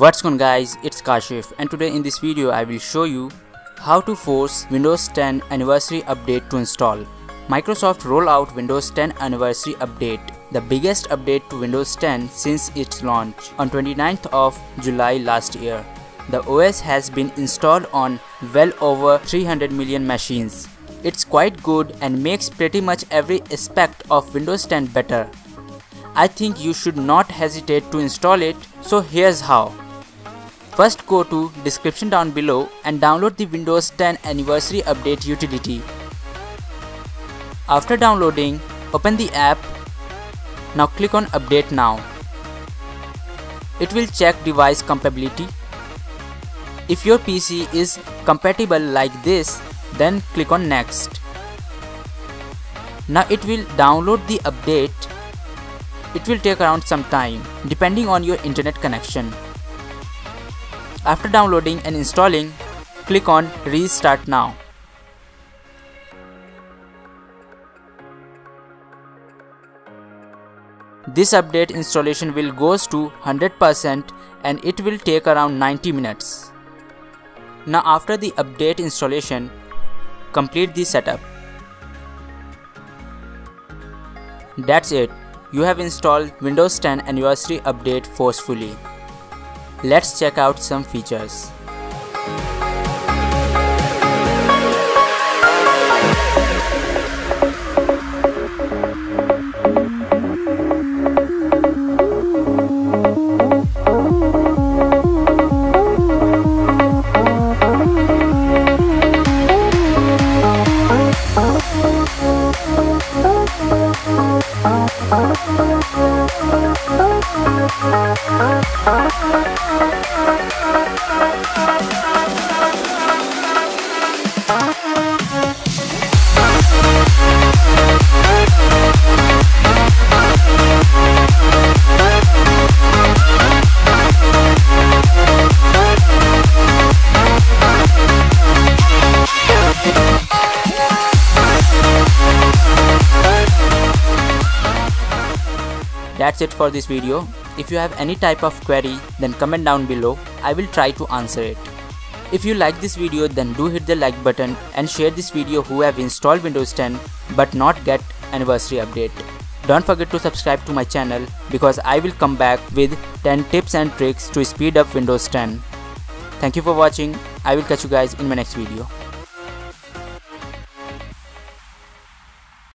What's going guys, it's Kashif and today in this video I will show you how to force Windows 10 anniversary update to install. Microsoft roll out Windows 10 anniversary update, the biggest update to Windows 10 since its launch on 29th of July last year. The OS has been installed on well over 300 million machines. It's quite good and makes pretty much every aspect of Windows 10 better. I think you should not hesitate to install it, so here's how. First go to description down below and download the Windows 10 Anniversary Update utility. After downloading, open the app. Now click on Update Now. It will check device compatibility. If your PC is compatible like this, then click on Next. Now it will download the update it will take around some time depending on your internet connection. After downloading and installing, click on Restart Now. This update installation will goes to 100% and it will take around 90 minutes. Now after the update installation, complete the setup. That's it you have installed Windows 10 Anniversary Update forcefully. Let's check out some features. Thank you. That's it for this video. If you have any type of query then comment down below. I will try to answer it. If you like this video then do hit the like button and share this video who have installed Windows 10 but not get anniversary update. Don't forget to subscribe to my channel because I will come back with 10 tips and tricks to speed up Windows 10. Thank you for watching. I will catch you guys in my next video.